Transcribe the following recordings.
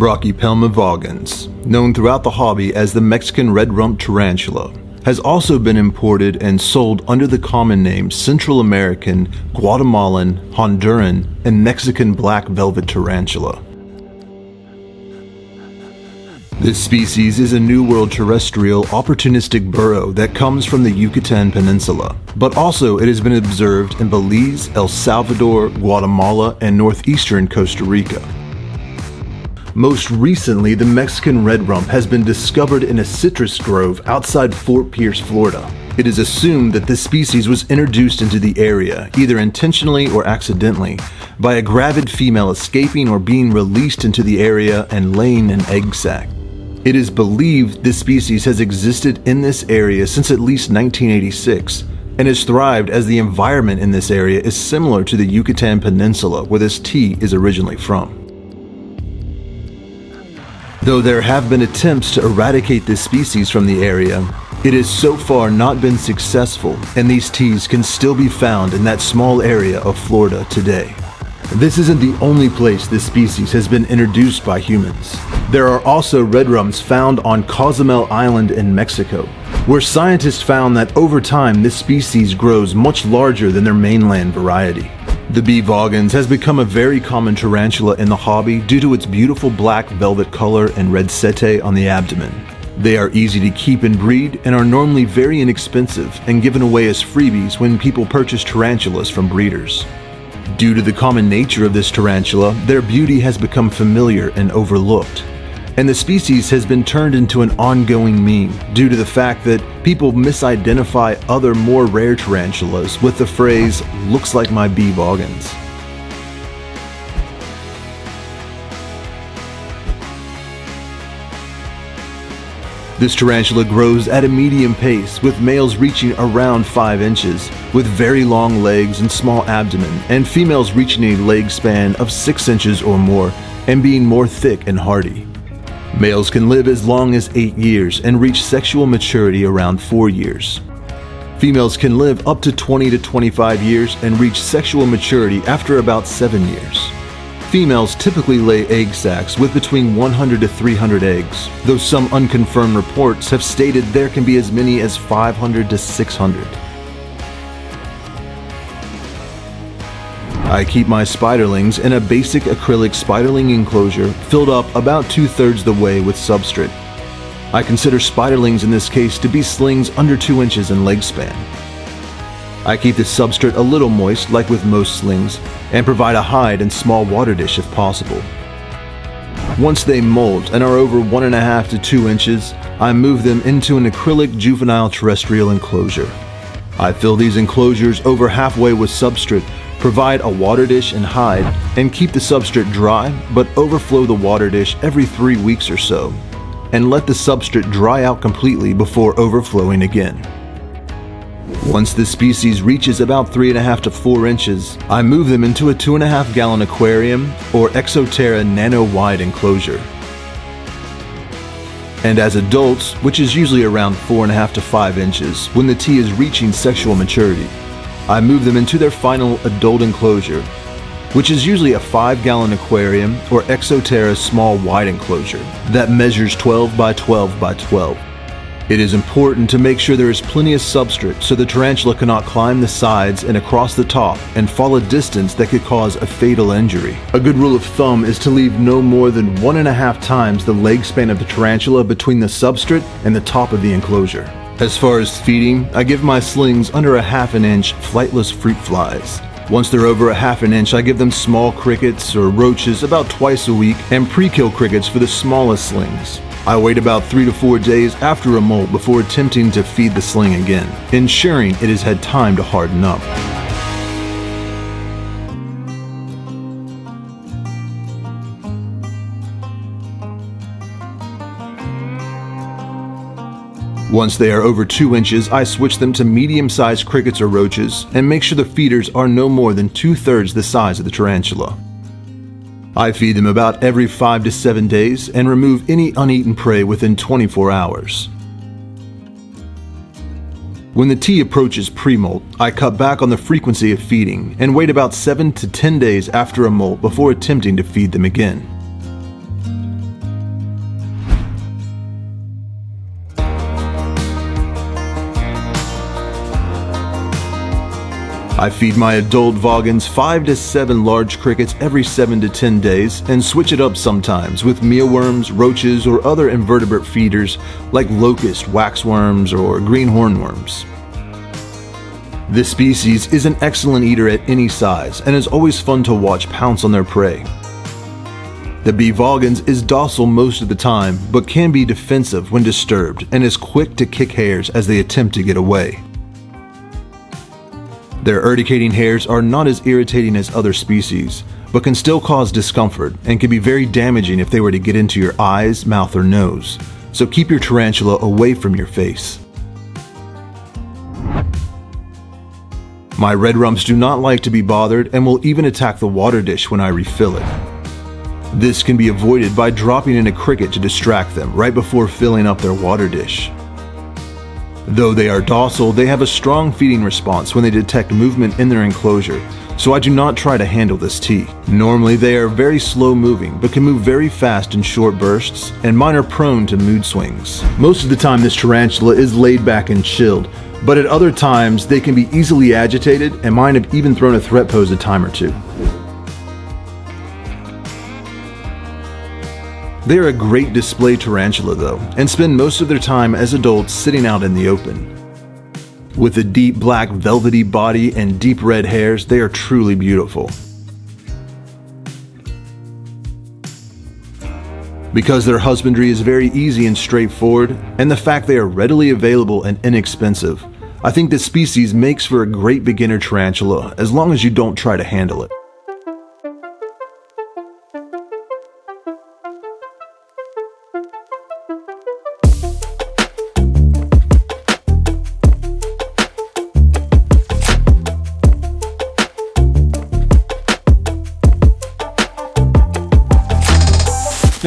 Brachypelma vagans, known throughout the hobby as the Mexican red rump tarantula, has also been imported and sold under the common names Central American, Guatemalan, Honduran, and Mexican black velvet tarantula. This species is a New World terrestrial opportunistic burrow that comes from the Yucatan Peninsula, but also it has been observed in Belize, El Salvador, Guatemala, and northeastern Costa Rica. Most recently, the Mexican red rump has been discovered in a citrus grove outside Fort Pierce, Florida. It is assumed that this species was introduced into the area, either intentionally or accidentally, by a gravid female escaping or being released into the area and laying an egg sac. It is believed this species has existed in this area since at least 1986 and has thrived as the environment in this area is similar to the Yucatan Peninsula where this T is originally from. Though there have been attempts to eradicate this species from the area, it has so far not been successful, and these Ts can still be found in that small area of Florida today. This isn't the only place this species has been introduced by humans. There are also red rumps found on Cozumel Island in Mexico, where scientists found that over time this species grows much larger than their mainland variety. The B. vagans has become a very common tarantula in the hobby due to its beautiful black velvet color and red setae on the abdomen. They are easy to keep and breed and are normally very inexpensive and given away as freebies when people purchase tarantulas from breeders. Due to the common nature of this tarantula, their beauty has become familiar and overlooked and the species has been turned into an ongoing meme due to the fact that people misidentify other more rare tarantulas with the phrase, looks like my B. vagans. This tarantula grows at a medium pace, with males reaching around 5 inches, with very long legs and small abdomen, and females reaching a leg span of 6 inches or more, and being more thick and hardy. Males can live as long as 8 years and reach sexual maturity around 4 years. Females can live up to 20 to 25 years and reach sexual maturity after about 7 years. Females typically lay egg sacs with between 100 to 300 eggs, though some unconfirmed reports have stated there can be as many as 500 to 600. I keep my spiderlings in a basic acrylic spiderling enclosure filled up about two thirds the way with substrate. I consider spiderlings in this case to be slings under 2 inches in leg span. I keep the substrate a little moist like with most slings and provide a hide and small water dish if possible. Once they molt and are over 1.5 to 2 inches, I move them into an acrylic juvenile terrestrial enclosure. I fill these enclosures over halfway with substrate Provide a water dish and hide, and keep the substrate dry, but overflow the water dish every three weeks or so, and let the substrate dry out completely before overflowing again. Once the species reaches about 3.5 to 4 inches, I move them into a 2.5 gallon aquarium or Exo Terra nano wide enclosure. And as adults, which is usually around 4.5 to 5 inches, when the T is reaching sexual maturity, I move them into their final adult enclosure, which is usually a 5 gallon aquarium or Exo Terra small wide enclosure that measures 12 by 12 by 12. It is important to make sure there is plenty of substrate so the tarantula cannot climb the sides and across the top and fall a distance that could cause a fatal injury. A good rule of thumb is to leave no more than one and a half times the leg span of the tarantula between the substrate and the top of the enclosure. As far as feeding, I give my slings under a half an inch flightless fruit flies. Once they're over a half an inch, I give them small crickets or roaches about twice a week and pre-kill crickets for the smallest slings. I wait about 3 to 4 days after a molt before attempting to feed the sling again, ensuring it has had time to harden up. Once they are over 2 inches, I switch them to medium-sized crickets or roaches and make sure the feeders are no more than two-thirds the size of the tarantula. I feed them about every 5 to 7 days and remove any uneaten prey within 24 hours. When the T approaches pre-molt, I cut back on the frequency of feeding and wait about 7 to 10 days after a molt before attempting to feed them again. I feed my adult Vagans 5 to 7 large crickets every 7 to 10 days and switch it up sometimes with mealworms, roaches, or other invertebrate feeders like locust, waxworms, or green hornworms. This species is an excellent eater at any size and is always fun to watch pounce on their prey. The B. vagans is docile most of the time, but can be defensive when disturbed and is quick to kick hairs as they attempt to get away. Their urticating hairs are not as irritating as other species, but can still cause discomfort and can be very damaging if they were to get into your eyes, mouth, or nose, so keep your tarantula away from your face. My red rumps do not like to be bothered and will even attack the water dish when I refill it. This can be avoided by dropping in a cricket to distract them right before filling up their water dish. Though they are docile, they have a strong feeding response when they detect movement in their enclosure, so I do not try to handle this T. Normally they are very slow moving, but can move very fast in short bursts, and mine are prone to mood swings. Most of the time this tarantula is laid back and chilled, but at other times they can be easily agitated, and mine have even thrown a threat pose a time or two. They are a great display tarantula though, and spend most of their time as adults sitting out in the open. With a deep black velvety body and deep red hairs, they are truly beautiful. Because their husbandry is very easy and straightforward, and the fact they are readily available and inexpensive, I think this species makes for a great beginner tarantula as long as you don't try to handle it.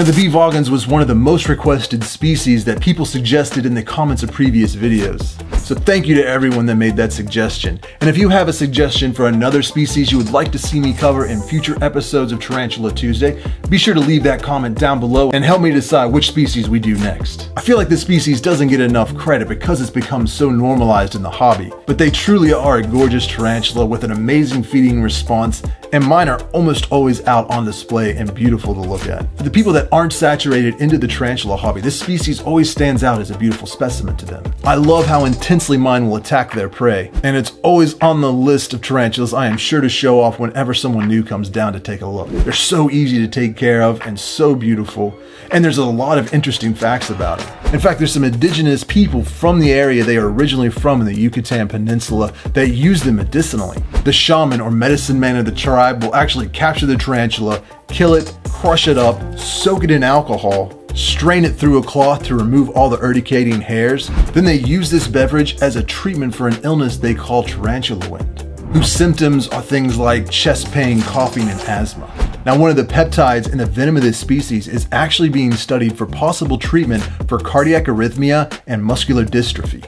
Now the B. vagans was one of the most requested species that people suggested in the comments of previous videos. So thank you to everyone that made that suggestion. And if you have a suggestion for another species you would like to see me cover in future episodes of Tarantula Tuesday, be sure to leave that comment down below and help me decide which species we do next. I feel like this species doesn't get enough credit because it's become so normalized in the hobby, but they truly are a gorgeous tarantula with an amazing feeding response and mine are almost always out on display and beautiful to look at. For the people that aren't saturated into the tarantula hobby, this species always stands out as a beautiful specimen to them. I love how intensely mine will attack their prey, and it's always on the list of tarantulas I am sure to show off whenever someone new comes down to take a look. They're so easy to take care of and so beautiful, and there's a lot of interesting facts about it. In fact, there's some indigenous people from the area they are originally from in the Yucatan Peninsula that use them medicinally. The shaman or medicine man of the tribe tribe will actually capture the tarantula, kill it, crush it up, soak it in alcohol, strain it through a cloth to remove all the urticating hairs. Then they use this beverage as a treatment for an illness they call tarantula wind, whose symptoms are things like chest pain, coughing, and asthma. Now, one of the peptides in the venom of this species is actually being studied for possible treatment for cardiac arrhythmia and muscular dystrophy.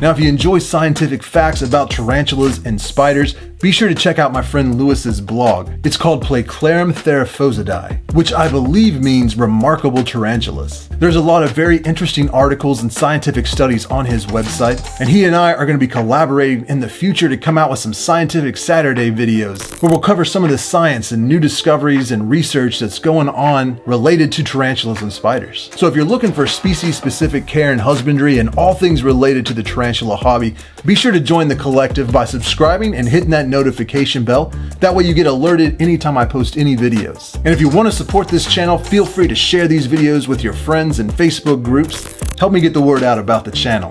Now, if you enjoy scientific facts about tarantulas and spiders, be sure to check out my friend Lewis's blog. It's called Placlarum theraphosidae, which I believe means remarkable tarantulas. There's a lot of very interesting articles and scientific studies on his website, and he and I are going to be collaborating in the future to come out with some Scientific Saturday videos where we'll cover some of the science and new discoveries and research that's going on related to tarantulas and spiders. So if you're looking for species-specific care and husbandry and all things related to the tarantula hobby, be sure to join the collective by subscribing and hitting that notification bell. That way you get alerted anytime I post any videos. And if you want to support this channel, feel free to share these videos with your friends and Facebook groups. Help me get the word out about the channel.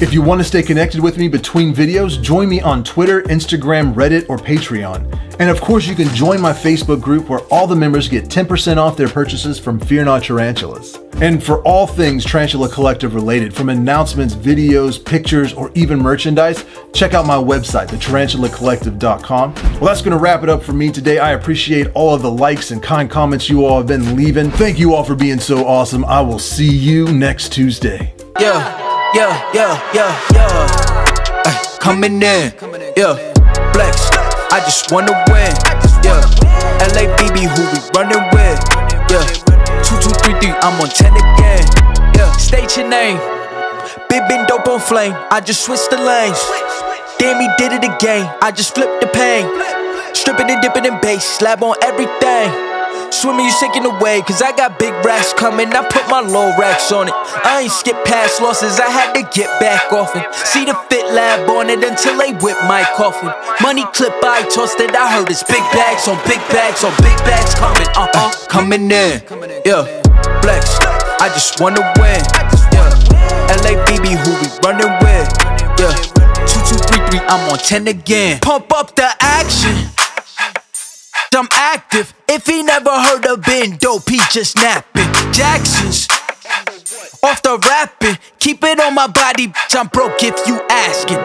If you want to stay connected with me between videos, join me on Twitter, Instagram, Reddit, or Patreon. And of course, you can join my Facebook group where all the members get 10% off their purchases from Fear Not Tarantulas. And for all things Tarantula Collective related, from announcements, videos, pictures, or even merchandise, check out my website, thetarantulacollective.com. Well, that's going to wrap it up for me today. I appreciate all of the likes and kind comments you all have been leaving. Thank you all for being so awesome. I will see you next Tuesday. Yeah, yeah, yeah, yeah, yeah. Ay, coming in, yeah, flex. I just wanna win, yeah. LABB, who we running with, yeah. Two, two, three, three, I'm on 10 again, yeah. State your name, big bin dope on flame. I just switched the lanes. Damn, he did it again. I just flipped the pain. Stripping and dipping in bass, slab on everything. Swimming, you sinking away, cause I got big racks coming. I put my low racks on it. I ain't skip past losses, I had to get back off it. See the fit lab on it until they whip my coffin. Money clip, I tossed it, I heard it's big bags on big bags on big bags coming, uh uh, coming in. Yeah, flex, I just wanna win. Yeah, LABB, who we running with. Yeah, 2233, I'm on 10 again. Pump up the action. I'm active. If he never heard of Ben Dope, he just napping. Jackson's off the rapping. Keep it on my body. I'm broke if you asking.